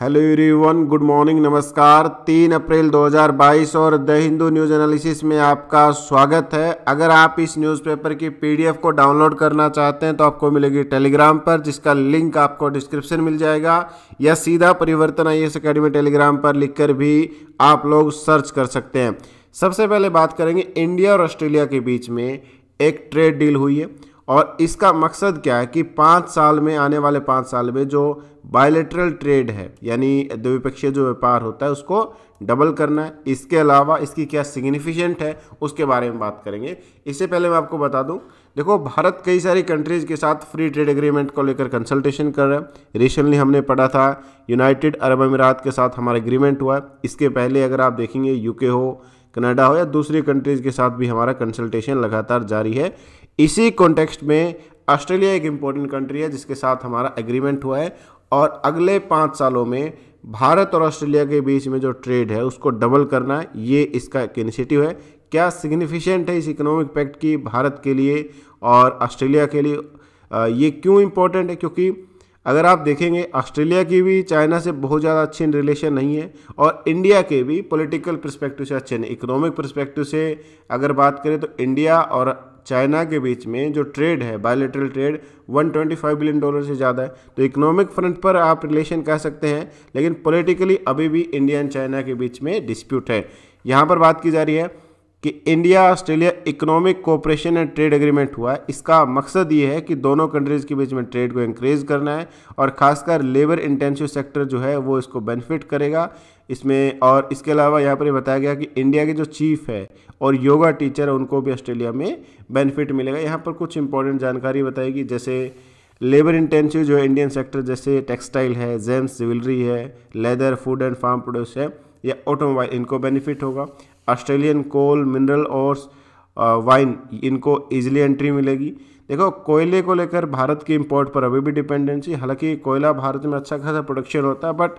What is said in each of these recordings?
Hello everyone good morning नमस्कार। तीन अप्रैल 2022 और द हिंदू न्यूज़ एनालिसिस में आपका स्वागत है। अगर आप इस न्यूज़पेपर की पीडीएफ को डाउनलोड करना चाहते हैं तो आपको मिलेगी टेलीग्राम पर, जिसका लिंक आपको डिस्क्रिप्शन मिल जाएगा, या सीधा परिवर्तन आई एस अकेडमी टेलीग्राम पर लिखकर भी आप लोग सर्च कर सकते हैं। सबसे पहले बात करेंगे इंडिया और ऑस्ट्रेलिया के बीच में एक ट्रेड डील हुई है। और इसका मकसद क्या है कि पाँच साल में, आने वाले पाँच साल में जो बायोलेटरल ट्रेड है, यानी द्विपक्षीय जो व्यापार होता है, उसको डबल करना है। इसके अलावा इसकी क्या सिग्निफिकेंट है, उसके बारे में बात करेंगे। इससे पहले मैं आपको बता दूँ, देखो, भारत कई सारी कंट्रीज़ के साथ फ्री ट्रेड एग्रीमेंट को लेकर कंसल्टेशन कर रहा है। रिसेंटली हमने पढ़ा था यूनाइटेड अरब अमीरात के साथ हमारा एग्रीमेंट हुआ है। इसके पहले अगर आप देखेंगे यूके हो कनाडा हो, या दूसरी कंट्रीज़ के साथ भी हमारा कंसल्टेशन लगातार जारी है। इसी कॉन्टेक्स्ट में ऑस्ट्रेलिया एक इम्पोर्टेंट कंट्री है, जिसके साथ हमारा एग्रीमेंट हुआ है और अगले पाँच सालों में भारत और ऑस्ट्रेलिया के बीच में जो ट्रेड है, उसको डबल करना, ये इसका एक इनिशिएटिव है। क्या सिग्निफिकेंट है इस इकोनॉमिक पैक्ट की भारत के लिए और ऑस्ट्रेलिया के लिए? ये क्यों इम्पोर्टेंट है? क्योंकि अगर आप देखेंगे ऑस्ट्रेलिया की भी चाइना से बहुत ज़्यादा अच्छी रिलेशन नहीं है और इंडिया के भी पॉलिटिकल परस्पेक्टिव से अच्छे नहीं इकोनॉमिक परस्पेक्टिव से अगर बात करें तो इंडिया और चाइना के बीच में जो ट्रेड है बायोलिट्रल ट्रेड 125 बिलियन डॉलर से ज़्यादा है। तो इकोनॉमिक फ्रंट पर आप रिलेशन कह सकते हैं, लेकिन पॉलिटिकली अभी भी इंडिया एंड चाइना के बीच में डिस्प्यूट है। यहाँ पर बात की जा रही है कि India Australia economic cooperation and trade agreement हुआ है। इसका मकसद ये है कि दोनों कंट्रीज़ के बीच में ट्रेड को इंक्रेज करना है और ख़ासकर लेबर इंटेंसिव सेक्टर जो है वो इसको बेनिफिट करेगा। इसमें और इसके अलावा यहाँ पर बताया गया कि इंडिया के जो चीफ है और योगा टीचर है, उनको भी ऑस्ट्रेलिया में बेनिफिट मिलेगा। यहाँ पर कुछ इंपॉर्टेंट जानकारी बताएगी, जैसे लेबर इंटेंसिव जो है इंडियन सेक्टर जैसे टेक्सटाइल है जेम्स ज्वेलरी है leather food and farm produce है, या ऑटोमोबाइल इनको बेनिफिट होगा। ऑस्ट्रेलियन कोल मिनरल और वाइन इनको ईजिली एंट्री मिलेगी। देखो, कोयले को लेकर भारत की इंपोर्ट पर अभी भी डिपेंडेंसी हालाँकि कोयला भारत में अच्छा खासा प्रोडक्शन होता है बट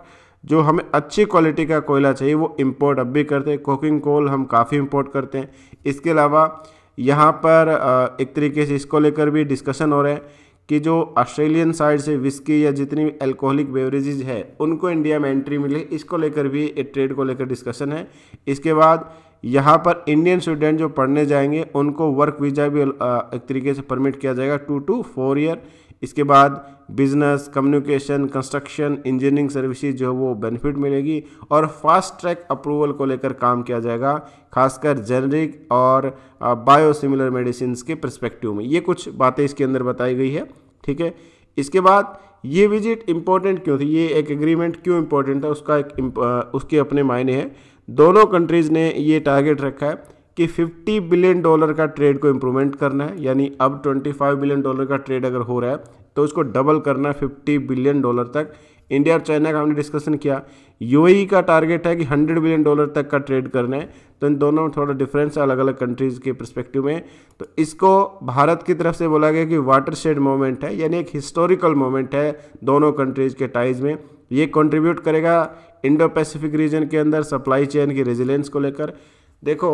जो हमें अच्छी क्वालिटी का कोयला चाहिए, वो इंपोर्ट अब भी करते हैं। कोकिंग कोल हम काफ़ी इंपोर्ट करते हैं। इसके अलावा यहाँ पर एक तरीके से इसको लेकर भी डिस्कशन हो रहे हैं। कि जो ऑस्ट्रेलियन साइड से विस्की या जितनी अल्कोहलिक बेवरेजेज है, उनको इंडिया में एंट्री मिले। इसको लेकर भी एक ट्रेड को लेकर डिस्कशन है। इसके बाद यहाँ पर इंडियन स्टूडेंट जो पढ़ने जाएँगे, उनको वर्क वीज़ा भी एक तरीके से परमिट किया जाएगा टू टू फोर ईयर इसके बाद business communication construction engineering services जो है वो बेनिफिट मिलेगी और फास्ट ट्रैक अप्रूवल को लेकर काम किया जाएगा, खासकर जेनरिक और बायोसिमिलर मेडिसिन के परस्पेक्टिव में। ये कुछ बातें इसके अंदर बताई गई है, ठीक है? इसके बाद ये विज़िट इंपॉर्टेंट क्यों थी? ये एक एग्रीमेंट क्यों इम्पोर्टेंट था उसका एक उसके अपने मायने हैं। दोनों कंट्रीज़ ने ये टारगेट रखा है। कि 50 बिलियन डॉलर का ट्रेड को इम्प्रूवमेंट करना है, यानी अब 25 बिलियन डॉलर का ट्रेड अगर हो रहा है तो उसको डबल करना है 50 बिलियन डॉलर तक। इंडिया और चाइना का हमने डिस्कशन किया। यूएई का टारगेट है कि 100 बिलियन डॉलर तक का ट्रेड करना है। तो इन दोनों में थोड़ा डिफरेंस है अलग अलग कंट्रीज़ के परस्पेक्टिव में। तो इसको भारत की तरफ़ से बोला गया कि वाटर शेड मोमेंट है, यानी एक हिस्टोरिकल मोमेंट है दोनों कंट्रीज़ के टाइज में। ये कंट्रीब्यूट करेगा इंडो पैसिफिक रीजन के अंदर सप्लाई चेन की रेजिलेंस को लेकर। देखो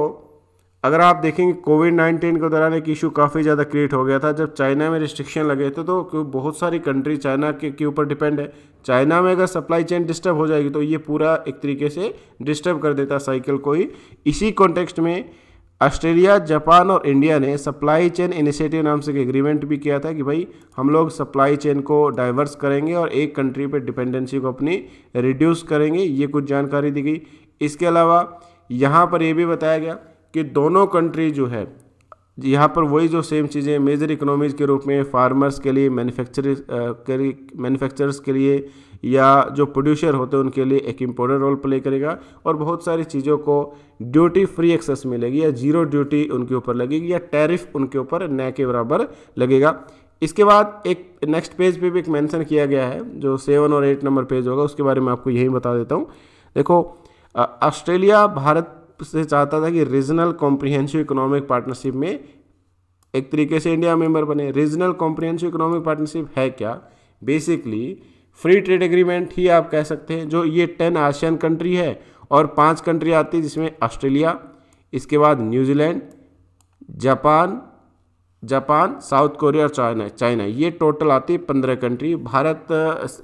अगर आप देखेंगे कोविड नाइन्टीन के दौरान एक इशू काफ़ी ज़्यादा क्रिएट हो गया था। जब चाइना में रिस्ट्रिक्शन लगे थे तो बहुत सारी कंट्री चाइना के के ऊपर डिपेंड है। चाइना में अगर सप्लाई चेन डिस्टर्ब हो जाएगी तो ये पूरा एक तरीके से डिस्टर्ब कर देता साइकिल को ही। इसी कॉन्टेक्स्ट में ऑस्ट्रेलिया जापान और इंडिया ने सप्लाई चेन इनिशिएटिव नाम से एक एग्रीमेंट भी किया था कि भाई, हम लोग सप्लाई चेन को डाइवर्स करेंगे और एक कंट्री पे डिपेंडेंसी को अपनी रिड्यूस करेंगे। ये कुछ जानकारी दी गई। इसके अलावा यहाँ पर यह भी बताया गया कि दोनों कंट्री जो है यहाँ पर वही जो सेम चीज़ें मेजर इकोनॉमीज़ के रूप में फार्मर्स के लिए मैन्युफैक्चर मैन्युफैक्चरर्स के लिए या जो प्रोड्यूसर होते हैं उनके लिए एक इम्पोर्टेंट रोल प्ले करेगा और बहुत सारी चीज़ों को ड्यूटी फ्री एक्सेस मिलेगी या ज़ीरो ड्यूटी उनके ऊपर लगेगी या टैरिफ उनके ऊपर न के बराबर लगेगा। इसके बाद एक नेक्स्ट पेज पे भी एक मेंशन किया गया है, जो सेवन और एट नंबर पेज होगा, उसके बारे में आपको यही बता देता हूँ। देखो ऑस्ट्रेलिया भारत से चाहता था कि रीजनल कॉम्प्रिहेंसिव इकोनॉमिक पार्टनरशिप में एक तरीके से इंडिया मेंबर बने। रीजनल कॉम्प्रिहेंसिव इकोनॉमिक पार्टनरशिप है क्या? बेसिकली फ्री ट्रेड एग्रीमेंट ही आप कह सकते हैं, जो ये टेन आशियन कंट्री है और पाँच कंट्री आती है, जिसमें ऑस्ट्रेलिया इसके बाद New Zealand Japan Japan South Korea और चाइना चाइना ये टोटल आती है पंद्रह कंट्री भारत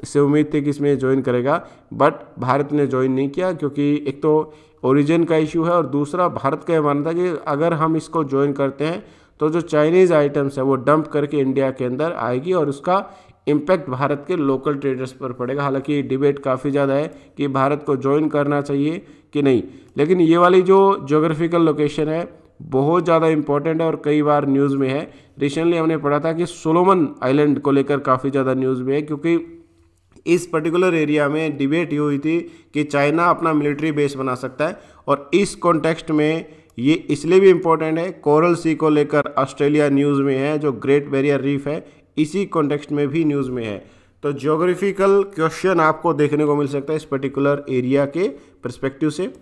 से उम्मीद थी कि इसमें ज्वाइन करेगा बट भारत ने ज्वाइन नहीं किया, क्योंकि एक तो ओरिजिन का इशू है और दूसरा भारत का यह मानना था कि अगर हम इसको ज्वाइन करते हैं तो जो चाइनीज़ आइटम्स है, वो डंप करके इंडिया के अंदर आएगी और उसका इम्पैक्ट भारत के लोकल ट्रेडर्स पर पड़ेगा। हालाँकि डिबेट काफ़ी ज़्यादा है कि भारत को ज्वाइन करना चाहिए कि नहीं। लेकिन ये वाली जो जोग्राफिकल लोकेशन है, बहुत ज़्यादा इंपॉर्टेंट है और कई बार न्यूज़ में है। रिसेंटली हमने पढ़ा था कि सोलोमन आइलैंड को लेकर काफ़ी ज़्यादा न्यूज़ में है, क्योंकि इस पर्टिकुलर एरिया में डिबेट ये हुई थी कि चाइना अपना मिलिट्री बेस बना सकता है और इस कॉन्टेक्स्ट में ये इसलिए भी इम्पोर्टेंट है कोरल सी को लेकर ऑस्ट्रेलिया न्यूज़ में है, जो ग्रेट बैरियर रीफ है, इसी कॉन्टेक्स्ट में भी न्यूज़ में है। तो ज्योग्राफिकल क्वेश्चन आपको देखने को मिल सकता है इस पर्टिकुलर एरिया के परस्पेक्टिव से।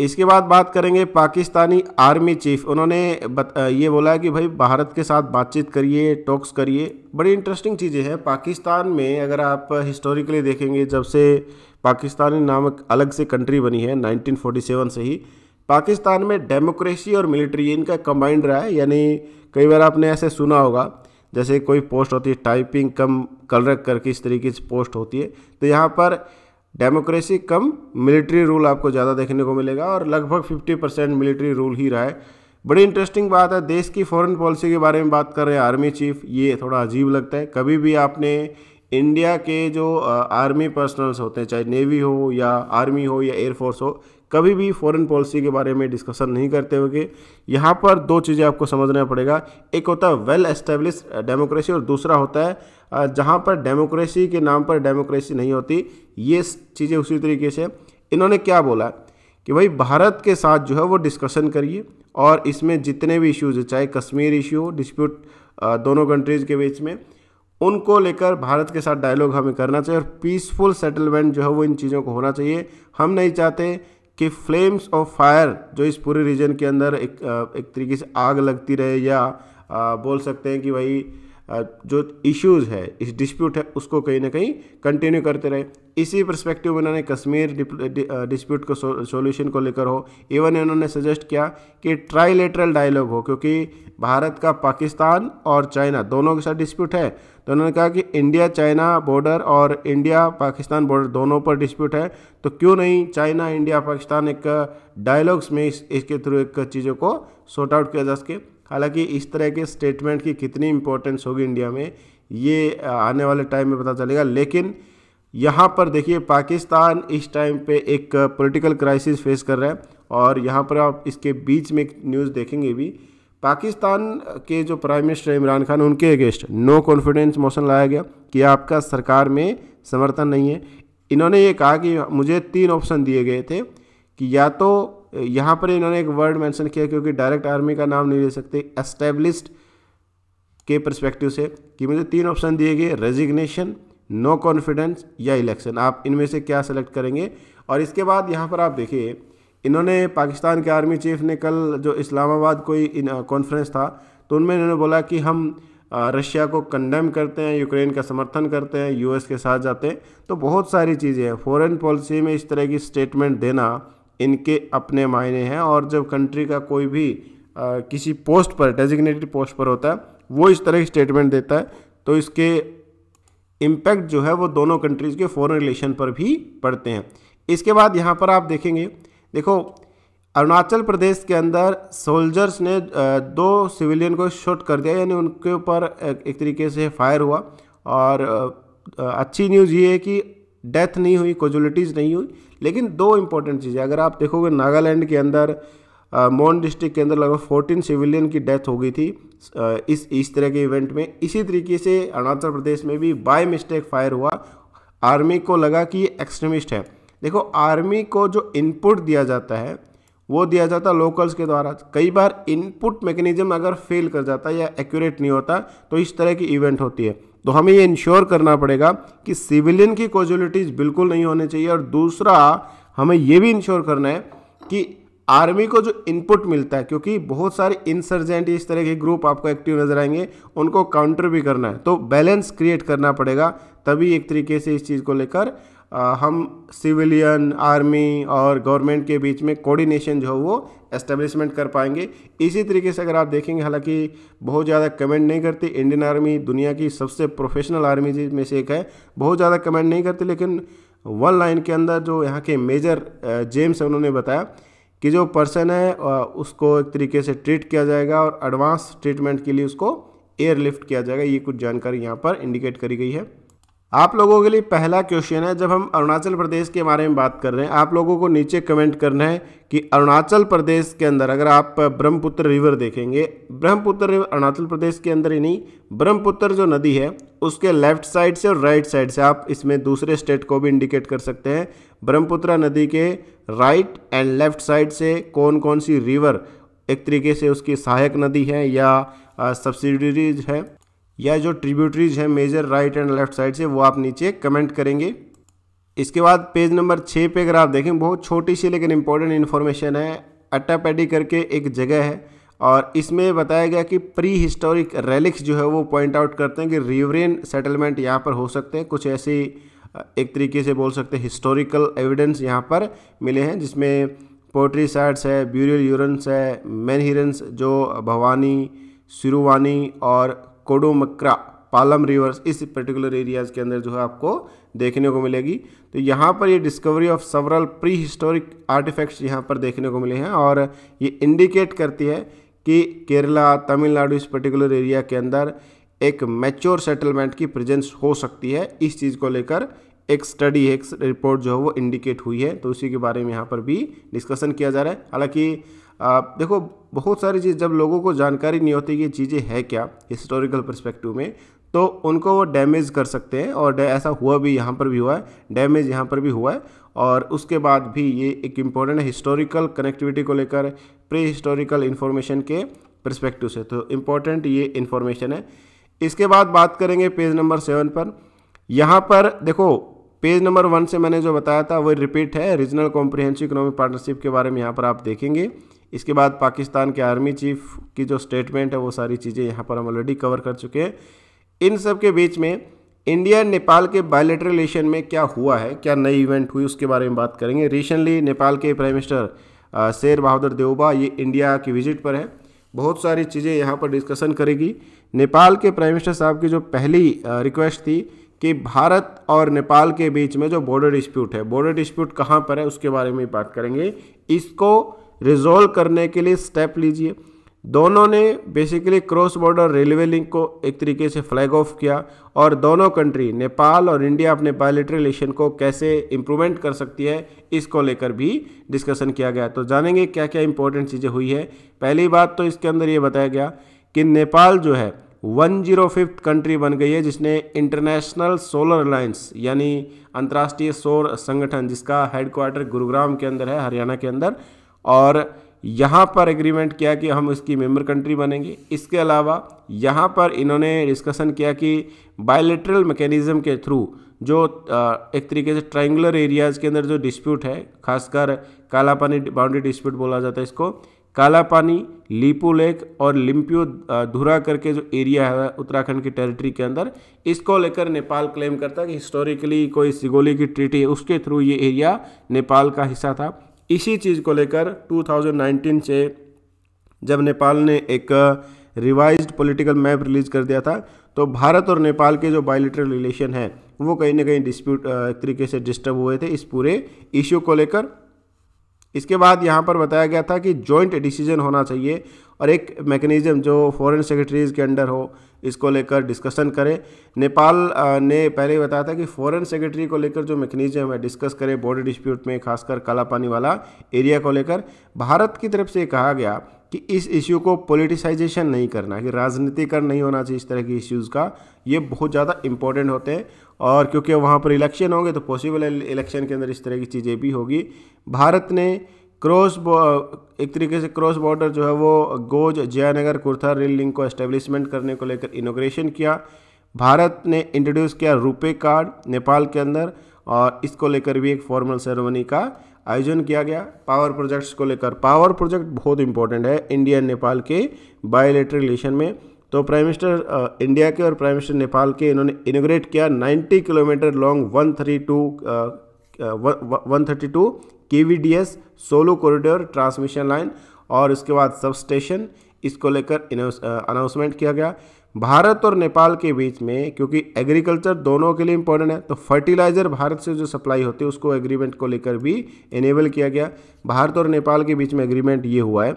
इसके बाद बात करेंगे पाकिस्तानी आर्मी चीफ। उन्होंने ये बोला है कि भाई, भारत के साथ बातचीत करिए टॉक्स करिए। बड़ी इंटरेस्टिंग चीज़ें हैं। पाकिस्तान में अगर आप हिस्टोरिकली देखेंगे, जब से पाकिस्तानी नामक अलग से कंट्री बनी है 1947 से ही, पाकिस्तान में डेमोक्रेसी और मिलिट्री इनका कंबाइंड रहा है। यानी कई बार आपने ऐसे सुना होगा, जैसे कोई पोस्ट होती है टाइपिंग कम कलरक करके इस तरीके से पोस्ट होती है। तो यहाँ पर डेमोक्रेसी कम, मिलिट्री रूल आपको ज़्यादा देखने को मिलेगा और लगभग 50 परसेंट मिलिट्री रूल ही रहा है। बड़ी इंटरेस्टिंग बात है, देश की फॉरेन पॉलिसी के बारे में बात कर रहे हैं आर्मी चीफ ये थोड़ा अजीब लगता है। कभी भी आपने इंडिया के जो आर्मी पर्सनल्स होते हैं, चाहे नेवी हो या आर्मी हो या एयरफोर्स हो कभी भी फॉरेन पॉलिसी के बारे में डिस्कशन नहीं करते हुए यहाँ पर दो चीज़ें आपको समझना पड़ेगा। एक होता है वेल एस्टेब्लिश डेमोक्रेसी और दूसरा होता है जहाँ पर डेमोक्रेसी के नाम पर डेमोक्रेसी नहीं होती। ये चीज़ें उसी तरीके से इन्होंने क्या बोला? कि भाई भारत के साथ जो है वो डिस्कशन करिए और इसमें जितने भी इश्यूज़ है, चाहे कश्मीर इशू डिस्प्यूट दोनों कंट्रीज़ के बीच में, उनको लेकर भारत के साथ डायलॉग हमें करना चाहिए और पीसफुल सेटलमेंट जो है वो इन चीज़ों को होना चाहिए। हम नहीं चाहते कि फ्लेम्स ऑफ़ फायर जो इस पूरे रीजन के अंदर एक एक तरीके से आग लगती रहे या बोल सकते हैं कि भाई जो इश्यूज़ है, इस डिस्प्यूट है, उसको कहीं ना कहीं कंटिन्यू करते रहे। इसी परस्पेक्टिव में उन्होंने कश्मीर डिस्प्यूट को सॉल्यूशन को लेकर हो इवन इन्होंने सजेस्ट किया कि ट्राईलेटरल डायलॉग हो, क्योंकि भारत का पाकिस्तान और चाइना दोनों के साथ डिस्प्यूट है। तो उन्होंने कहा कि इंडिया, चाइना बॉर्डर और इंडिया, पाकिस्तान बॉर्डर दोनों पर डिस्प्यूट है। तो क्यों नहीं चाइना, इंडिया, पाकिस्तान एक डायलॉग्स में इस, इसके थ्रू एक चीज़ों को सॉर्ट आउट किया जा सके? हालाँकि इस तरह के स्टेटमेंट की कितनी इंपॉर्टेंस होगी इंडिया में, ये आने वाले टाइम में पता चलेगा। लेकिन यहाँ पर देखिए, पाकिस्तान इस टाइम पे एक पॉलिटिकल क्राइसिस फेस कर रहा है और यहाँ पर आप इसके बीच में एक न्यूज़ देखेंगे भी। पाकिस्तान के जो प्राइम मिनिस्टर इमरान खान, उनके अगेंस्ट नो कॉन्फिडेंस मोशन लाया गया कि आपका सरकार में समर्थन नहीं है। इन्होंने ये कहा कि मुझे तीन ऑप्शन दिए गए थे कि या तो यहाँ पर इन्होंने एक वर्ड मेंशन किया क्योंकि डायरेक्ट आर्मी का नाम नहीं ले सकते एस्टेब्लिश्ड के परस्पेक्टिव से कि मुझे तीन ऑप्शन दिए गए रेजिग्नेशन नो कॉन्फिडेंस या इलेक्शन आप इनमें से क्या सेलेक्ट करेंगे? और इसके बाद यहाँ पर आप देखिए इन्होंने पाकिस्तान के आर्मी चीफ ने कल जो इस्लामाबाद कोई कॉन्फ्रेंस था तो उनमें इन्होंने बोला कि हम रशिया को कंडेम करते हैं यूक्रेन का समर्थन करते हैं यूएस के साथ जाते हैं। तो बहुत सारी चीज़ें हैं। फॉरेन पॉलिसी में इस तरह की स्टेटमेंट देना इनके अपने मायने हैं और जब कंट्री का कोई भी आ, किसी पोस्ट पर डेजिग्नेटेड पोस्ट पर होता है वो इस तरह की स्टेटमेंट देता है। तो इसके इम्पैक्ट जो है वो दोनों कंट्रीज़ के फॉरेन रिलेशन पर भी पड़ते हैं। इसके बाद यहाँ पर आप देखेंगे देखो, अरुणाचल प्रदेश के अंदर सोल्जर्स ने दो सिविलियन को शूट कर दिया, यानी उनके ऊपर एक तरीके से फायर हुआ। और अच्छी न्यूज़ ये है कि डेथ नहीं हुई कोजुलिटीज़ नहीं हुई, लेकिन दो इंपॉर्टेंट चीज़ें। अगर आप देखोगे, नागालैंड के अंदर मोन डिस्ट्रिक्ट के अंदर लगभग फोर्टीन सिविलियन की डेथ हो गई थी इस इस तरह के इवेंट में। इसी तरीके से अरुणाचल प्रदेश में भी बाय मिस्टेक फायर हुआ। आर्मी को लगा कि एक्सट्रीमिस्ट है। देखो आर्मी को जो इनपुट दिया जाता है, वो दिया जाता है लोकल्स के द्वारा। कई बार इनपुट मैकेनिज्म अगर फेल कर जाता है या एक्यूरेट नहीं होता तो इस तरह की इवेंट होती है। तो हमें ये इंश्योर करना पड़ेगा कि सिविलियन की कोजुलिटीज़ बिल्कुल नहीं होने चाहिए। और दूसरा, हमें ये भी इंश्योर करना है कि आर्मी को जो इनपुट मिलता है, क्योंकि बहुत सारे इंसर्जेंट इस तरह के ग्रुप आपको एक्टिव नज़र आएँगे, उनको काउंटर भी करना है। तो बैलेंस क्रिएट करना पड़ेगा, तभी एक तरीके से इस चीज़ को लेकर हम सिविलियन, आर्मी और गवर्नमेंट के बीच में कोऑर्डिनेशन जो है वो एस्टेब्लिशमेंट कर पाएँगे। इसी तरीके से अगर आप देखेंगे, हालाँकि बहुत ज़्यादा कमेंट नहीं करती। इंडियन आर्मी दुनिया की सबसे प्रोफेशनल आर्मी में से एक है। बहुत ज़्यादा कमेंट नहीं करती, लेकिन वन लाइन के अंदर जो यहाँ के मेजर जेम्स है, उन्होंने बताया कि जो पर्सन है उसको एक तरीके से ट्रीट किया जाएगा और एडवांस ट्रीटमेंट के लिए उसको एयरलिफ्ट किया जाएगा। ये कुछ जानकारी यहाँ पर इंडिकेट करी गई है। आप लोगों के लिए पहला क्वेश्चन है, जब हम अरुणाचल प्रदेश के बारे में बात कर रहे हैं, आप लोगों को नीचे कमेंट करना है कि अरुणाचल प्रदेश के अंदर अगर आप ब्रह्मपुत्र रिवर देखेंगे, ब्रह्मपुत्र रिवर अरुणाचल प्रदेश के अंदर ही नहीं, ब्रह्मपुत्र जो नदी है, उसके लेफ़्ट साइड से और राइट साइड से आप इसमें दूसरे स्टेट को भी इंडिकेट कर सकते हैं। ब्रह्मपुत्र नदी के राइट एंड लेफ़्ट साइड से कौन कौन सी रिवर एक तरीके से उसकी सहायक नदी है या सब्सिडरीज है या जो ट्रिब्यूटरीज हैं major right and left side से, वो आप नीचे कमेंट करेंगे। इसके बाद पेज नंबर छः पे अगर आप देखें, बहुत छोटी सी लेकिन इंपॉर्टेंट इन्फॉर्मेशन है। अट्टापैडी करके एक जगह है और इसमें बताया गया कि प्री हिस्टोरिक रेलिक्स जो है वो पॉइंट आउट करते हैं कि रिवरेन सेटलमेंट यहाँ पर हो सकते हैं। कुछ ऐसी एक तरीके से बोल सकते हैं हिस्टोरिकल एविडेंस यहाँ पर मिले हैं, जिसमें पोट्री साइड्स है ब्यूरियल यूरन्स है मैनहिरन्स जो भवानी, सिरुवानी और कोडोमक्रा, पालम रिवर्स, इस पर्टिकुलर एरियाज़ के अंदर जो है आपको देखने को मिलेगी। तो यहाँ पर ये discovery of several prehistoric artefacts यहाँ पर देखने को मिले हैं और ये इंडिकेट करती है कि केरला, तमिलनाडु, इस पर्टिकुलर एरिया के अंदर एक मैच्योर सेटलमेंट की प्रेजेंस हो सकती है। इस चीज़ को लेकर एक स्टडी एक रिपोर्ट जो है वो इंडिकेट हुई है। तो उसी के बारे में यहाँ पर भी डिस्कशन किया जा रहा है। हालाँकि देखो, बहुत सारी चीज़, जब लोगों को जानकारी नहीं होती कि चीज़ें है क्या हिस्टोरिकल परस्पेक्टिव में तो उनको वो डैमेज कर सकते हैं और ऐसा हुआ भी, यहाँ पर भी हुआ है डैमेज यहाँ पर भी हुआ है और उसके बाद भी ये एक इंपॉर्टेंट हिस्टोरिकल कनेक्टिविटी को लेकर प्री हिस्टोरिकल इन्फॉर्मेशन के परस्पेक्टिव से तो इंपॉर्टेंट ये इन्फॉर्मेशन है। इसके बाद बात करेंगे पेज नंबर सेवन पर। यहाँ पर देखो पेज नंबर वन से मैंने जो बताया था, वो रिपीट है रीजनल कॉम्प्रिहेंसिव इकोनॉमिक पार्टनरशिप के बारे में यहाँ पर आप देखेंगे। इसके बाद पाकिस्तान के आर्मी चीफ की जो स्टेटमेंट है, वो सारी चीज़ें यहाँ पर हम ऑलरेडी कवर कर चुके हैं। इन सब के बीच में इंडिया नेपाल के बायोलेटरल रिलेशन में क्या हुआ है, क्या नई इवेंट हुई, उसके बारे में बात करेंगे। रिसेंटली नेपाल के प्राइम मिनिस्टर शेर बहादुर देवबा ये इंडिया की विज़िट पर है। बहुत सारी चीज़ें यहाँ पर डिस्कशन करेगी। नेपाल के प्राइम मिनिस्टर साहब की जो पहली रिक्वेस्ट थी कि भारत और नेपाल के बीच में जो बॉर्डर डिस्प्यूट है बॉर्डर डिस्प्यूट कहाँ पर है, उसके बारे में बात करेंगे। इसको रिजोल्व करने के लिए स्टेप लीजिए। दोनों ने basically cross border railway link को एक तरीके से फ्लैग ऑफ़ किया और दोनों कंट्री नेपाल और इंडिया अपने बायोलिट्री रिलेशन को कैसे इंप्रूवमेंट कर सकती है, इसको लेकर भी डिस्कशन किया गया। तो जानेंगे क्या क्या इंपॉर्टेंट चीज़ें हुई है। पहली बात तो इसके अंदर ये बताया गया कि नेपाल जो है वन ज़ीरो फिफ्थ कंट्री बन गई है, जिसने इंटरनेशनल सोलर अलायंस यानी अंतर्राष्ट्रीय सौर संगठन, जिसका हेडक्वार्टर गुरुग्राम के अंदर है, हरियाणा के अंदर और यहाँ पर एग्रीमेंट किया कि हम इसकी मेंबर कंट्री बनेंगे। इसके अलावा यहाँ पर इन्होंने डिस्कशन किया कि बायोलिट्रल मैकेनिज़्म के थ्रू जो एक तरीके से ट्राइंगुलर एरियाज़ के अंदर जो डिस्प्यूट है, खासकर काला पानी बाउंड्री डिस्प्यूट बोला जाता है इसको काला पानी लीपू लेक और लिम्पियो धुरा करके जो एरिया है उत्तराखंड की टेरिटरी के अंदर, इसको लेकर नेपाल क्लेम करता है कि हिस्टोरिकली कोई सिगोली की ट्रीटी है, उसके थ्रू ये एरिया नेपाल का हिस्सा था। इसी चीज़ को लेकर 2019 से जब नेपाल ने एक रिवाइज्ड पॉलिटिकल मैप रिलीज़ कर दिया था तो भारत और नेपाल के जो बायोलिटरल रिलेशन है, वो कहीं ना कहीं डिस्प्यूट एक तरीके से डिस्टर्ब हुए थे इस पूरे इश्यू को लेकर। इसके बाद यहाँ पर बताया गया था कि जॉइंट डिसीज़न होना चाहिए और एक मैकेनिज़्म जो फॉरेन सेक्रेटरीज़ के अंडर हो, इसको लेकर डिस्कशन करें। नेपाल ने पहले ही बताया था कि फॉरेन सेक्रेटरी को लेकर जो मैकेनिज्म है डिस्कस करें बॉर्डर डिस्प्यूट में, खासकर काला पानी वाला एरिया को लेकर। भारत की तरफ़ से कहा गया कि इस इश्यू को पॉलिटिसाइजेशन नहीं करना, कि राजनीतिकरण नहीं होना चाहिए इस तरह के इश्यूज़ का। ये बहुत ज़्यादा इंपॉर्टेंट होते हैं और क्योंकि वहाँ पर इलेक्शन होंगे तो पॉसिबल इलेक्शन के अंदर इस तरह की चीज़ें भी होगी। भारत ने क्रॉस एक तरीके से क्रॉस बॉर्डर जो है वो goes Jaynagar Kurtha rail link को एस्टेब्लिशमेंट करने को लेकर इनोग्रेशन किया। भारत ने इंट्रोड्यूस किया रुपे कार्ड नेपाल के अंदर और इसको लेकर भी एक फॉर्मल सेरेमनी का आयोजन किया गया। पावर प्रोजेक्ट्स को लेकर पावर प्रोजेक्ट बहुत इंपॉर्टेंट है इंडिया एंड नेपाल के बायोलेटरल रिलेशन में। तो प्राइम मिनिस्टर इंडिया के और प्राइम मिनिस्टर नेपाल के इन्होंने इनोग्रेट किया। 90 kilometre long 132 132 k V D S Solu corridor, transmission line और इसके बाद सब स्टेशन इसको लेकर अनाउंसमेंट किया गया। भारत और नेपाल के बीच में, क्योंकि एग्रीकल्चर दोनों के लिए इंपॉर्टेंट है तो फर्टिलाइज़र भारत से जो सप्लाई होती है, उसको एग्रीमेंट को लेकर भी इनेबल किया गया। भारत और नेपाल के बीच में एग्रीमेंट ये हुआ है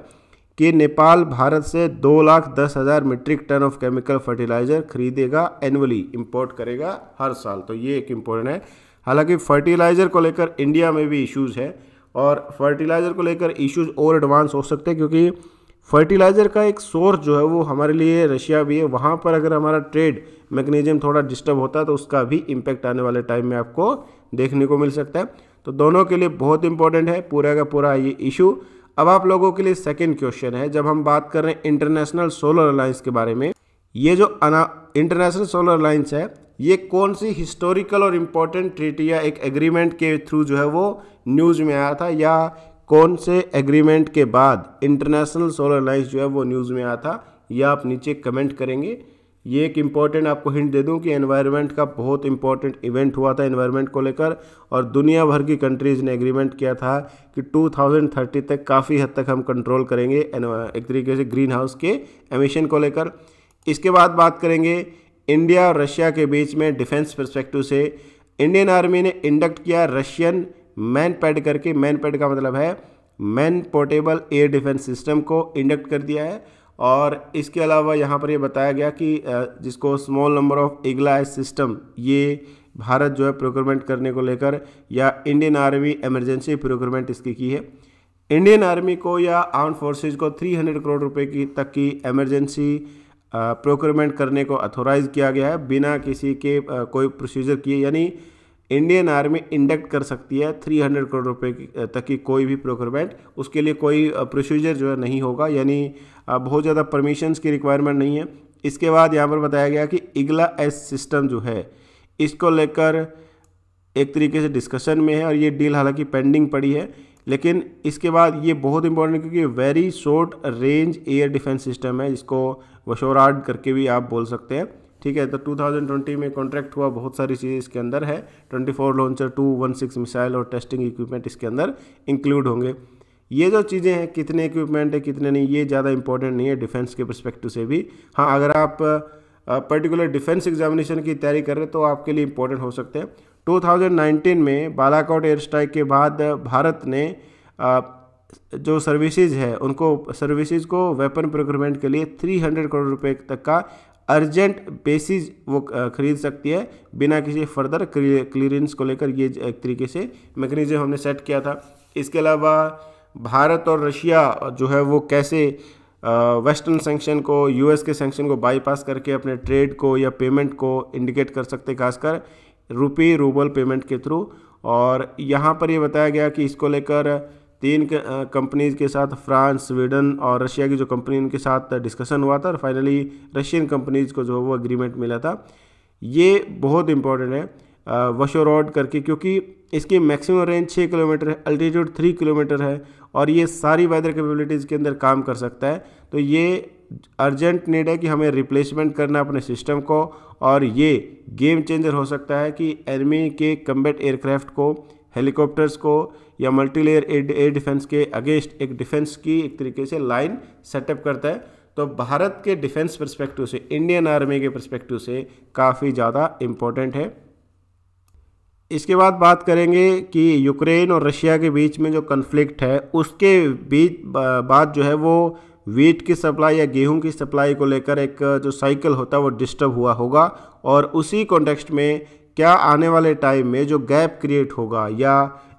कि नेपाल भारत से दो लाख दस हज़ार metric ton of chemical fertiliser खरीदेगा एनुअली इंपोर्ट करेगा हर साल। तो ये एक इम्पोर्टेंट है। हालाँकि फर्टिलाइज़र को लेकर इंडिया में भी इश्यूज़ है और फर्टिलाइज़र को लेकर इश्यूज़ और एडवांस हो सकते हैं क्योंकि फर्टिलाइज़र का एक सोर्स जो है वो हमारे लिए रशिया भी है। वहाँ पर अगर हमारा ट्रेड मैकेनिज्म थोड़ा डिस्टर्ब होता है तो उसका भी इम्पैक्ट आने वाले टाइम में आपको देखने को मिल सकता है। तो दोनों के लिए बहुत इंपॉर्टेंट है, पूरा का पूरा ये इशू अब आप लोगों के लिए सेकेंड क्वेश्चन है, जब हम बात कर रहे हैं इंटरनेशनल सोलर अलायंस के बारे में। ये जो इंटरनेशनल सोलर अलायंस है ये कौन सी हिस्टोरिकल और इम्पोर्टेंट ट्रीटी या एक एग्रीमेंट के थ्रू जो है वो न्यूज़ में आया था या कौन से एग्रीमेंट के बाद इंटरनेशनल सोलर अलायंस जो है वो न्यूज़ में आया था यह आप नीचे कमेंट करेंगे। ये एक इंपॉर्टेंट आपको हिंट दे दूँ कि एनवायरनमेंट का बहुत इंपॉर्टेंट इवेंट हुआ था एनवायरनमेंट को लेकर और दुनिया भर की कंट्रीज़ ने एग्रीमेंट किया था कि 2030 तक काफ़ी हद तक हम कंट्रोल करेंगे, एक तरीके से ग्रीन हाउस के एमिशन को लेकर। इसके बाद बात करेंगे इंडिया और रशिया के बीच में डिफेंस परस्पेक्टिव से इंडियन आर्मी ने इंडक्ट किया रशियन मैन पैड करके। मैन पैड का मतलब है man portable air defence system को इंडक्ट कर दिया है। और इसके अलावा यहाँ पर ये बताया गया कि जिसको small number of Igla system ये भारत जो है प्रोक्योरमेंट करने को लेकर या इंडियन आर्मी एमरजेंसी प्रोक्योरमेंट इसकी की है। इंडियन आर्मी को या आर्म फोर्सेज को 300 करोड़ रुपए की तक की एमरजेंसी प्रोक्योरमेंट करने को अथोराइज किया गया है, बिना किसी के कोई प्रोसीजर किए, यानी इंडियन आर्मी इंडक्ट कर सकती है 300 करोड़ रुपए तक की कोई भी प्रोक्योरमेंट उसके लिए कोई प्रोसीजर जो है नहीं होगा, यानी बहुत ज़्यादा परमिशंस की रिक्वायरमेंट नहीं है। इसके बाद यहाँ पर बताया गया कि इगला एस सिस्टम जो है, इसको लेकर एक तरीके से डिस्कशन में है और ये डील हालाँकि पेंडिंग पड़ी है। लेकिन इसके बाद ये बहुत इंपॉर्टेंट क्योंकि very short range air defence system है, जिसको वशोराड करके भी आप बोल सकते हैं। ठीक है तो 2020 में कॉन्ट्रैक्ट हुआ बहुत सारी चीज़ें इसके अंदर है। 24 लॉन्चर 216 मिसाइल और टेस्टिंग इक्विपमेंट इसके अंदर इंक्लूड होंगे। ये जो चीज़ें हैं, कितने इक्विपमेंट है, कितने नहीं, ये ज़्यादा इंपॉर्टेंट नहीं है डिफेंस के परस्पेक्टिव से भी। हाँ अगर आप पर्टिकुलर डिफेंस एग्जामिनेशन की तैयारी कर रहे तो आपके लिए इंपॉर्टेंट हो सकते हैं। 2019 में बालाकोट एयर स्ट्राइक के बाद भारत ने जो सर्विसेज़ है, उनको, सर्विसेज़ को वेपन प्रोक्योरमेंट के लिए 300 करोड़ रुपए तक का अर्जेंट बेसिस वो खरीद सकती है बिना किसी फर्दर क्लियरेंस को लेकर ये, एक तरीके से मैकेनिज्म हमने सेट किया था। इसके अलावा भारत और रशिया जो है वो कैसे वेस्टर्न सेंक्शन को, यूएस के सेंक्शन को बाईपास करके अपने ट्रेड को या पेमेंट को इंडिकेट कर सकते खासकर रुपी रूबल पेमेंट के थ्रू। और यहाँ पर ये बताया गया कि इसको लेकर तीन कंपनीज़ के साथ फ्रांस, स्वीडन और रशिया की जो कंपनी उनके साथ डिस्कशन हुआ था और फाइनली रशियन कंपनीज़ को जो वो अग्रीमेंट मिला था। ये बहुत इंपॉर्टेंट है वशो रोड करके क्योंकि इसकी मैक्सिमम रेंज छः किलोमीटर है अल्टीट्यूड थ्री किलोमीटर है और ये सारी वेदर कैपेबिलिटीज़ के अंदर काम कर सकता है। तो ये अर्जेंट नीड है कि हमें रिप्लेसमेंट करना अपने सिस्टम को और ये गेम चेंजर हो सकता है कि एनमी के कम्बेट एयरक्राफ्ट को हेलीकॉप्टर्स को या मल्टीलेयर एयर डिफेंस के अगेंस्ट एक डिफेंस की एक तरीके से लाइन सेटअप करता है। तो भारत के डिफेंस परस्पेक्टिव से इंडियन आर्मी के परस्पेक्टिव से काफ़ी ज़्यादा इम्पोर्टेंट है। इसके बाद बात करेंगे कि यूक्रेन और रशिया के बीच में जो कन्फ्लिक्ट है, उसके बीच बात जो है वो वीट की सप्लाई या गेहूँ की सप्लाई को लेकर एक, जो साइकिल होता है, वो डिस्टर्ब हुआ होगा और उसी कॉन्टेक्स्ट में क्या आने वाले टाइम में जो गैप क्रिएट होगा या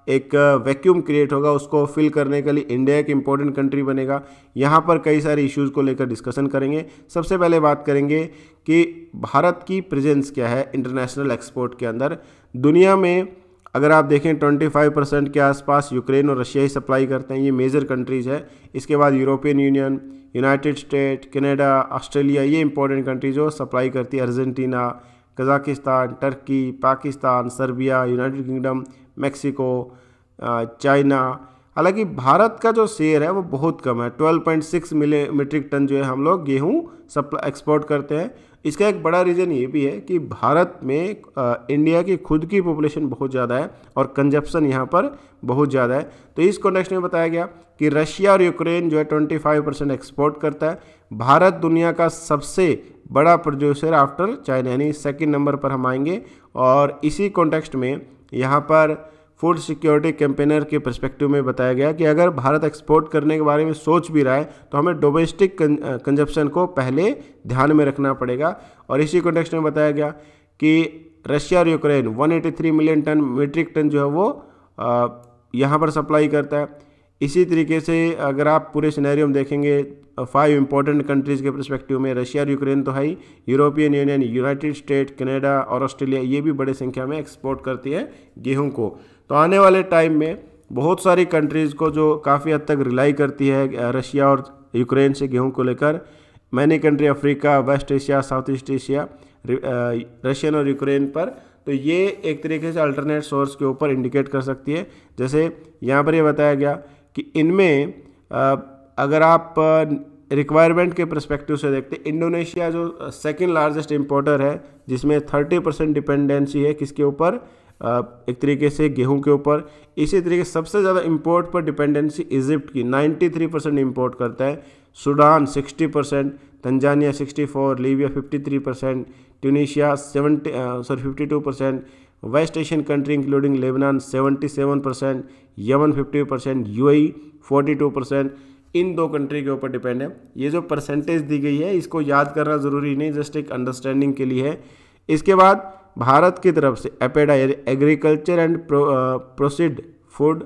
एक वैक्यूम क्रिएट होगा, उसको फिल करने के लिए इंडिया एक इम्पोर्टेंट कंट्री बनेगा। यहाँ पर कई सारे इश्यूज़ को लेकर डिस्कशन करेंगे। सबसे पहले बात करेंगे कि भारत की प्रेजेंस क्या है इंटरनेशनल एक्सपोर्ट के अंदर। दुनिया में अगर आप देखें 25 परसेंट के आसपास यूक्रेन और रशिया ही सप्लाई करते हैं, ये मेजर कंट्रीज़ है। इसके बाद European Union United State Canada Australia ये इंपॉर्टेंट कंट्रीज़ हो सप्लाई करती है। Argentina Kazakhstan Turkey Pakistan Serbia United Kingdom Mexico China हालाँकि भारत का जो शेयर है, वो बहुत कम है। 12.6 मिले मीट्रिक टन जो है हम लोग गेहूँ सप्लाई एक्सपोर्ट करते हैं। इसका एक बड़ा रीज़न ये भी है कि भारत में आ, इंडिया की खुद की पॉपुलेशन बहुत ज़्यादा है और कंजप्शन यहाँ पर बहुत ज़्यादा है। तो इस कॉन्टेक्स्ट में बताया गया कि रशिया और यूक्रेन जो है 25 परसेंट एक्सपोर्ट करता है। भारत दुनिया का सबसे बड़ा प्रोड्यूसर आफ्टर चाइना यानी सेकेंड नंबर पर हम आएँगे। और इसी कॉन्टेक्स्ट में यहाँ पर फ़ूड सिक्योरिटी कैंपेनर के परस्पेक्टिव में बताया गया कि अगर भारत एक्सपोर्ट करने के बारे में सोच भी रहा है तो हमें डोमेस्टिक कंजप्शन को पहले ध्यान में रखना पड़ेगा। और इसी कॉन्टेक्स्ट में बताया गया कि रशिया और Ukraine 183 million tonne metric tonne जो है वो यहाँ पर सप्लाई करता है। इसी तरीके से अगर आप पूरे सिनेरियो में देखेंगे फाइव इंपॉर्टेंट कंट्रीज़ के परस्पेक्टिव में रशिया और यूक्रेन तो है ही। European Union United State Canada और ऑस्ट्रेलिया ये भी बड़ी संख्या में एक्सपोर्ट करती है गेहूँ को। तो आने वाले टाइम में बहुत सारी कंट्रीज़ को जो काफ़ी हद तक रिलाई करती है रशिया और यूक्रेन से गेहूँ को लेकर many country Africa West Asia South East Asia Russian और यूक्रेन पर तो ये एक तरीके से अल्टरनेट सोर्स के ऊपर इंडिकेट कर सकती है। जैसे यहाँ पर ये बताया गया कि इनमें अगर आप रिक्वायरमेंट के परस्पेक्टिव से देखते इंडोनेशिया जो सेकंड लार्जेस्ट इम्पोर्टर है, जिसमें थर्टी परसेंट डिपेंडेंसी है, किसके ऊपर? एक तरीके से गेहूँ के ऊपर। इसी तरीके सबसे ज़्यादा इंपोर्ट पर डिपेंडेंसी इजिप्ट की। 93 परसेंट इम्पोर्ट करता है। Sudan 60 percent Tanzania 64 Libya 53 percent Tunisia 70 sorry 52 percent West Asian country including Lebanon 77 percent Yemen 50 percent you forty percent इन दो कंट्री के ऊपर डिपेंड है। ये जो परसेंटेज दी गई है, इसको याद करना ज़रूरी नहीं जस्ट एक अंडरस्टैंडिंग के लिए है। इसके बाद भारत की तरफ़ से APEDA agriculture and proceed food,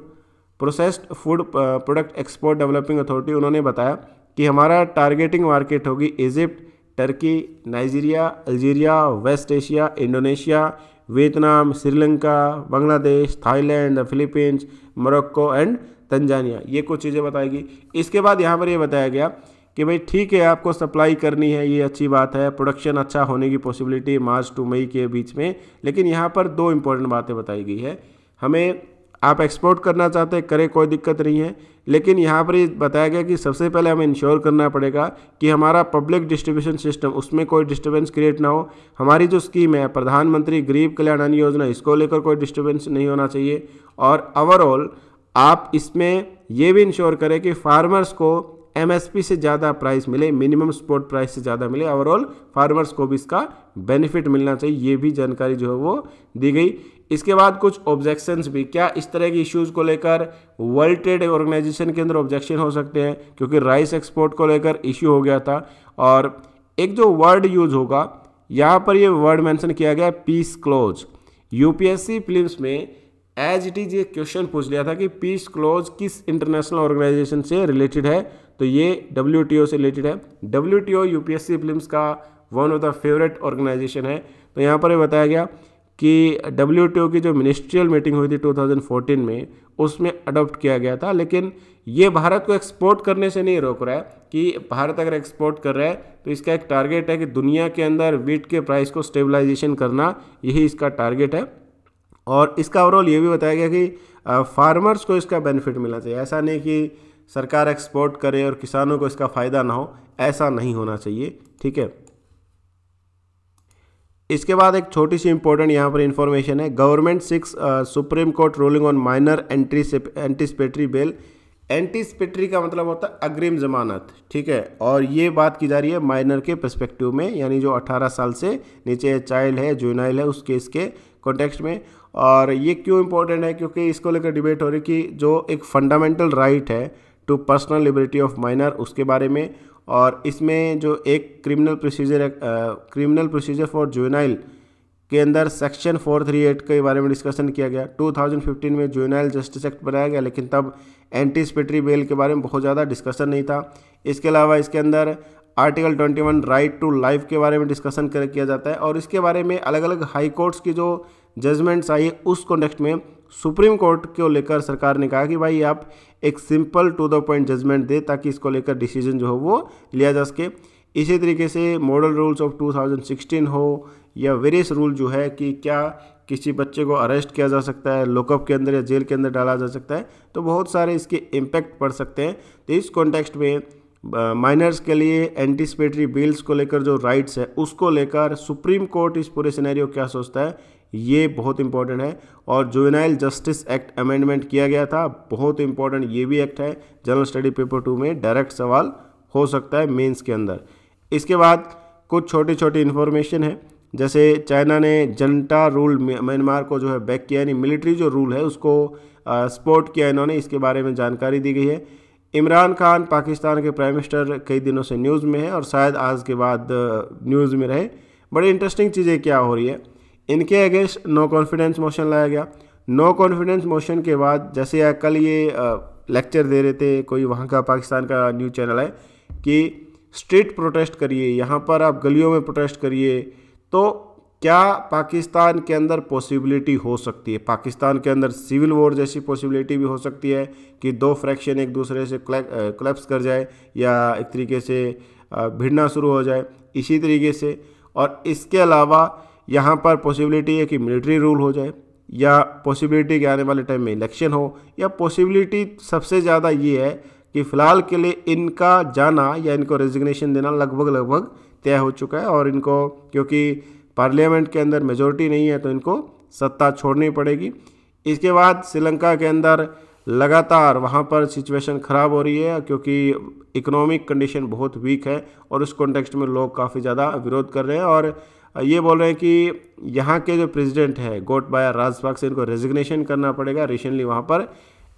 processed food product export developing authority, उन्होंने बताया कि हमारा टारगेटिंग मार्केट होगी Egypt, Turkey, Nigeria, Algeria, West Asia, Indonesia, Vietnam, Sri Lanka, Bangladesh, Thailand, Philippines, Morocco and Tanzania. ये कुछ चीज़ें बताएगी इसके बाद यहाँ पर ये बताया गया कि भाई ठीक है, आपको सप्लाई करनी है, ये अच्छी बात है प्रोडक्शन अच्छा होने की पॉसिबिलिटी मार्च टू मई के बीच में, लेकिन यहाँ पर दो इंपॉर्टेंट बातें बताई गई है। हमें आप एक्सपोर्ट करना चाहते हैं, करें, कोई दिक्कत नहीं है, लेकिन यहाँ पर ये बताया गया कि सबसे पहले हमें इंश्योर करना पड़ेगा कि हमारा पब्लिक डिस्ट्रीब्यूशन सिस्टम उसमें कोई डिस्टर्बेंस क्रिएट ना हो। हमारी जो स्कीम है, प्रधानमंत्री गरीब कल्याण अन्न योजना, इसको लेकर कोई डिस्टर्बेंस नहीं होना चाहिए। और ओवरऑल आप इसमें ये भी इंश्योर करें कि फार्मर्स को एमएसपी से ज़्यादा प्राइस मिले मिनिमम स्पोर्ट प्राइस से ज़्यादा मिले ओवरऑल फार्मर्स को भी इसका बेनिफिट मिलना चाहिए, ये भी जानकारी जो है वो दी गई। इसके बाद कुछ ऑब्जेक्शंस भी, क्या इस तरह के इश्यूज़ को लेकर वर्ल्ड ट्रेड ऑर्गेनाइजेशन के अंदर ऑब्जेक्शन हो सकते हैं? क्योंकि राइस एक्सपोर्ट को लेकर इश्यू हो गया था और एक जो वर्ड यूज़ होगा, यहाँ पर ये वर्ड मेंशन किया गया पीस क्लोज यूपीएससी फिल्म्स में एज इट इज़ ये क्वेश्चन पूछ लिया था कि पीस क्लोज किस इंटरनेशनल ऑर्गेनाइजेशन से रिलेटेड है? तो ये डब्ल्यूटीओ से रिलेटेड है। डब्ल्यू टी यूपीएससी फिल्म्स का one of the favourite organisation है। तो यहाँ पर बताया गया कि डब्ल्यूटीओ की जो मिनिस्ट्रियल मीटिंग हुई थी 2014 में, उसमें अडॉप्ट किया गया था। लेकिन ये भारत को एक्सपोर्ट करने से नहीं रोक रहा है कि भारत अगर एक्सपोर्ट कर रहा है तो इसका एक टारगेट है कि दुनिया के अंदर वीट के प्राइस को स्टेबलाइजेशन करना, यही इसका टारगेट है। और इसका ओवरऑल ये भी बताया गया कि फार्मर्स को इसका बेनिफिट मिलना चाहिए। ऐसा नहीं कि सरकार एक्सपोर्ट करे और किसानों को इसका फ़ायदा ना हो, ऐसा नहीं होना चाहिए, ठीक है? इसके बाद एक छोटी सी इंपॉर्टेंट यहाँ पर इंफॉर्मेशन है। Government seeks supreme court ruling on minor anticipatory bail anticipatory का मतलब होता है अग्रिम जमानत, ठीक है? और ये बात की जा रही है माइनर के परस्पेक्टिव में, यानी जो 18 साल से नीचे चाइल्ड है जुनाइल है, उस केस के कॉन्टेक्स्ट में। और ये क्यों इंपॉर्टेंट है? क्योंकि इसको लेकर डिबेट हो रही कि जो एक फंडामेंटल राइट right है to personal liberty of minor उसके बारे में और इसमें जो एक criminal procedure criminal procedure for juvenile के अंदर सेक्शन 438 के बारे में डिस्कशन किया गया। 2015 में जुनाइल जस्टिस एक्ट बनाया गया, लेकिन तब एंटीस्पेटरी बेल के बारे में बहुत ज़्यादा डिस्कशन नहीं था। इसके अलावा इसके अंदर आर्टिकल 21 राइट टू लाइफ के बारे में डिस्कशन कर, किया जाता है और इसके बारे में अलग अलग हाई कोर्ट्स की जो जजमेंट्स आई है उस कॉन्टेक्स्ट में सुप्रीम कोर्ट को लेकर सरकार ने कहा कि भाई, आप एक simple to the point judgement दे ताकि इसको लेकर डिसीज़न जो हो वो लिया जा सके। इसी तरीके से मॉडल रूल्स ऑफ़ 2016 हो या वेरियस रूल जो है कि क्या किसी बच्चे को अरेस्ट किया जा सकता है, लॉकअप के अंदर या जेल के अंदर डाला जा सकता है तो बहुत सारे इसके इम्पैक्ट पड़ सकते हैं। तो इस कॉन्टेक्स्ट में माइनर्स के लिए एंटीसिपेटरी बिल्स को लेकर जो राइट्स है, उसको लेकर सुप्रीम कोर्ट इस पूरे सिनेरियो क्या सोचता है? ये बहुत इंपॉर्टेंट है। और जुवेनाइल जस्टिस एक्ट अमेंडमेंट किया गया था, बहुत इंपॉर्टेंट ये भी एक्ट है। जनरल स्टडी पेपर टू में डायरेक्ट सवाल हो सकता है मेंस के अंदर। इसके बाद कुछ छोटी छोटी इन्फॉर्मेशन है। जैसे चाइना ने जनता रूल म्यांमार को जो है बैक किया यानी मिलिट्री जो रूल है, उसको सपोर्ट किया इन्होंने। इसके बारे में जानकारी दी गई है। इमरान खान पाकिस्तान के प्राइम मिनिस्टर कई दिनों से न्यूज़ में है और शायद आज के बाद न्यूज़ में रहे। बड़ी इंटरेस्टिंग चीज़ें क्या हो रही है? इनके अगेंस्ट नो कॉन्फिडेंस मोशन लाया गया। नो कॉन्फिडेंस मोशन के बाद, जैसे कल ये लेक्चर दे रहे थे, कोई वहाँ का पाकिस्तान का न्यूज़ चैनल है कि स्ट्रीट प्रोटेस्ट करिए, यहाँ पर आप गलियों में प्रोटेस्ट करिए तो क्या पाकिस्तान के अंदर पॉसिबिलिटी हो सकती है? पाकिस्तान के अंदर सिविल वॉर जैसी पॉसिबिलिटी भी हो सकती है, कि दो फ्रैक्शन एक दूसरे से क्लैप्स कर जाए, या एक तरीके से भिड़ना शुरू हो जाए, इसी तरीके से। और इसके अलावा यहाँ पर पॉसिबिलिटी है कि मिलिट्री रूल हो जाए, या पॉसिबिलिटी के आने वाले टाइम में इलेक्शन हो, या पॉसिबिलिटी सबसे ज़्यादा ये है कि फ़िलहाल के लिए इनका जाना या इनको रेजिग्नेशन देना लगभग लगभग तय हो चुका है, और इनको, क्योंकि पार्लियामेंट के अंदर मेजोरिटी नहीं है तो इनको सत्ता छोड़नी पड़ेगी। इसके बाद श्रीलंका के अंदर लगातार वहाँ पर सिचुएशन ख़राब हो रही है, क्योंकि इकोनॉमिक कंडीशन बहुत वीक है, और उस कॉन्टेक्स्ट में लोग काफ़ी ज़्यादा विरोध कर रहे हैं, और ये बोल रहे हैं कि यहाँ के जो प्रेसिडेंट है गोटबाया राजपाक्से इनको रेजिग्नेशन करना पड़ेगा। रिसेंटली वहाँ पर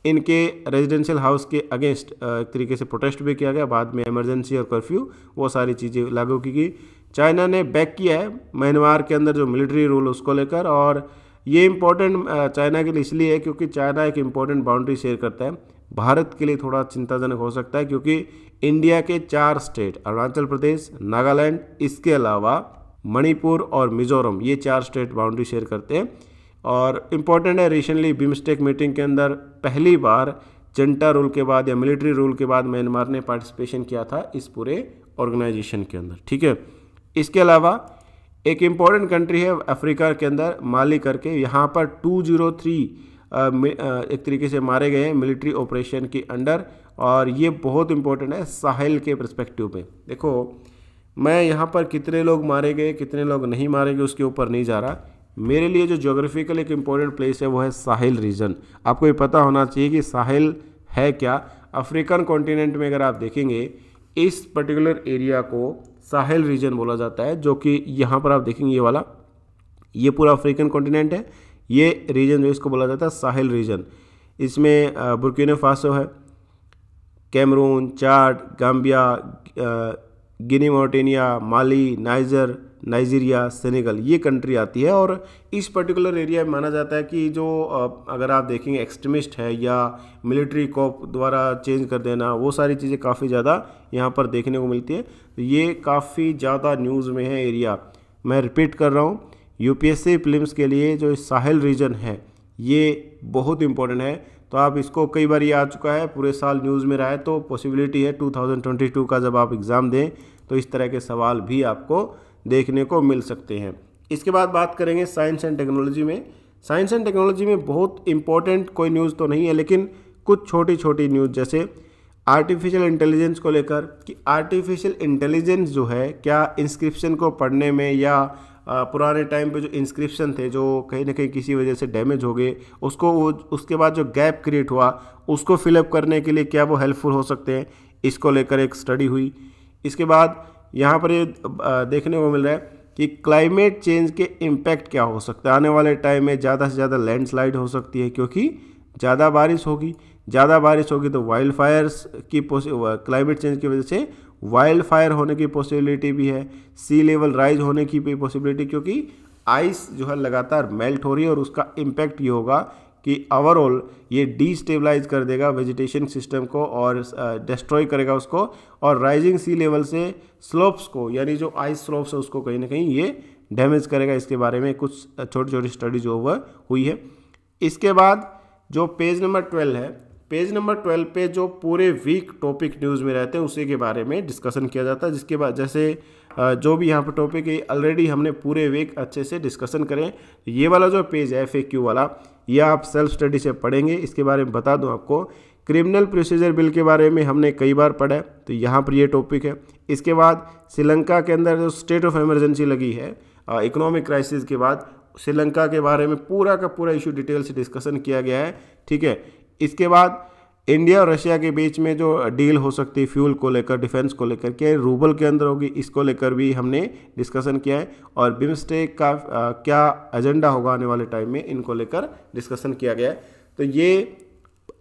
इनके रेजिडेंशियल हाउस के अगेंस्ट एक तरीके से प्रोटेस्ट भी किया गया। बाद में इमरजेंसी और कर्फ्यू वो सारी चीज़ें लागू की गई। चाइना ने बैक किया है म्यांमार के अंदर जो मिलिट्री रूल उसको लेकर और ये इम्पोर्टेंट चाइना के लिए इसलिए है क्योंकि चाइना एक इम्पोर्टेंट बाउंड्री शेयर करता है। भारत के लिए थोड़ा चिंताजनक हो सकता है क्योंकि इंडिया के चार स्टेट अरुणाचल प्रदेश, नागालैंड, इसके अलावा मणिपुर और मिजोरम, ये चार स्टेट बाउंड्री शेयर करते हैं। और इंपॉर्टेंट है रिसेंटली बिमस्टेक मीटिंग के अंदर पहली बार जंटा रूल के बाद या मिलिट्री रूल के बाद म्यांमार ने पार्टिसिपेशन किया था इस पूरे ऑर्गेनाइजेशन के अंदर, ठीक है? इसके अलावा एक इंपॉर्टेंट कंट्री है अफ्रीका के अंदर, माली करके, यहाँ पर 203 एक तरीके से मारे गए हैं मिलिट्री ऑपरेशन के अंडर और ये बहुत इंपॉर्टेंट है, साहिल के परस्पेक्टिव में देखो मैं यहाँ पर कितने लोग मारे गए, कितने लोग नहीं मारे गए, उसके ऊपर नहीं जा रहा। मेरे लिए जो जोग्राफिकल एक इंपॉर्टेंट प्लेस है, वो है साहिल रीजन आपको ये पता होना चाहिए कि साहिल है क्या? अफ्रीकन कॉन्टिनेंट में अगर आप देखेंगे, इस पर्टिकुलर एरिया को साहिल रीजन बोला जाता है, जो कि यहाँ पर आप देखेंगे ये वाला। ये पूरा अफ्रीकन कॉन्टिनेंट है। ये रीजन जो इसको बोला जाता है साहिल रीजन इसमें बुरकिनो फासो है Cameroon Chad Gambia Guinea Mauritania Mali, Niger, Nigeria, Senegal, ये कंट्री आती है और इस पर्टिकुलर एरिया में माना जाता है कि जो अगर आप देखेंगे एक्सट्रीमिस्ट है या मिलिट्री कॉप द्वारा चेंज कर देना, वो सारी चीज़ें काफ़ी ज़्यादा यहाँ पर देखने को मिलती है। तो ये काफ़ी ज़्यादा न्यूज़ में है एरिया मैं रिपीट कर रहा हूँ यूपीएससी फिल्म्स के लिए जो साहिल रीजन है, ये बहुत इंपॉर्टेंट है। तो आप इसको कई बार ये आ चुका है, पूरे साल न्यूज़ में रहा है तो पॉसिबिलिटी है 2022 का जब आप एग्ज़ाम दें तो इस तरह के सवाल भी आपको देखने को मिल सकते हैं। इसके बाद बात करेंगे साइंस एंड टेक्नोलॉजी में। साइंस एंड टेक्नोलॉजी में बहुत इंपॉर्टेंट कोई न्यूज़ तो नहीं है, लेकिन कुछ छोटी छोटी न्यूज़ जैसे आर्टिफिशियल इंटेलिजेंस को लेकर कि आर्टिफिशियल इंटेलिजेंस जो है, क्या इंस्क्रिप्शन को पढ़ने में या पुराने टाइम पे जो इंस्क्रिप्शन थे, जो कहीं ना कहीं किसी वजह से डैमेज हो गए, उसको उसके बाद जो गैप क्रिएट हुआ, उसको फिलअप करने के लिए क्या वो हेल्पफुल हो सकते हैं, इसको लेकर एक स्टडी हुई। इसके बाद यहाँ पर ये देखने को मिल रहा है कि क्लाइमेट चेंज के इम्पैक्ट क्या हो सकता है। आने वाले टाइम में ज़्यादा से ज़्यादा लैंडस्लाइड हो सकती है, क्योंकि ज़्यादा बारिश होगी। ज़्यादा बारिश होगी तो वाइल्ड फायर्स की क्लाइमेट चेंज की वजह से वाइल्ड फायर होने की पॉसिबिलिटी भी है सी लेवल राइज होने की भी पॉसिबिलिटी क्योंकि आइस जो है लगातार मेल्ट हो रही है और उसका इम्पैक्ट ये होगा कि ओवरऑल ये डीस्टेबलाइज कर देगा वेजिटेशन सिस्टम को और डिस्ट्रॉय करेगा उसको और राइजिंग सी लेवल से स्लोप्स को, यानी जो आइस स्लोप्स है उसको कहीं ना कहीं ये डैमेज करेगा। इसके बारे में कुछ छोटी छोटी स्टडी जो वह हुई है। इसके बाद जो पेज नंबर ट्वेल्व है पेज नंबर ट्वेल्व पे जो पूरे वीक टॉपिक न्यूज़ में रहते हैं, उसी के बारे में डिस्कशन किया जाता है, जिसके बाद जैसे जो भी यहाँ पर टॉपिक है ऑलरेडी हमने पूरे वीक अच्छे से डिस्कशन करें। ये वाला जो पेज है एफएक्यू वाला, ये आप सेल्फ स्टडी से पढ़ेंगे। इसके बारे में बता दूँ आपको क्रिमिनल प्रोसीजर बिल के बारे में हमने कई बार पढ़ा है तो यहाँ पर ये टॉपिक है। इसके बाद श्रीलंका के अंदर जो स्टेट ऑफ़ इमरजेंसी लगी है इकोनॉमिक क्राइसिस के बाद श्रीलंका के बारे में पूरा का पूरा इशू डिटेल से डिस्कशन किया गया है, ठीक है? इसके बाद इंडिया और रशिया के बीच में जो डील हो सकती है फ्यूल को लेकर डिफेंस को लेकर क्या रूबल के अंदर होगी इसको लेकर भी हमने डिस्कशन किया है और बिमस्टेक का आ, क्या एजेंडा होगा आने वाले टाइम में इनको लेकर डिस्कशन किया गया है। तो ये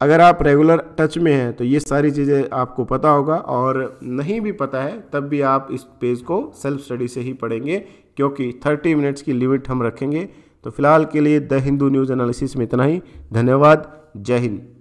अगर आप रेगुलर टच में हैं तो ये सारी चीज़ें आपको पता होगा और नहीं भी पता है तब भी आप इस पेज को सेल्फ स्टडी से ही पढ़ेंगे क्योंकि 30 मिनट्स की लिमिट हम रखेंगे। तो फ़िलहाल के लिए द हिंदू न्यूज़ एनालिसिस में इतना ही। धन्यवाद। जय हिंद।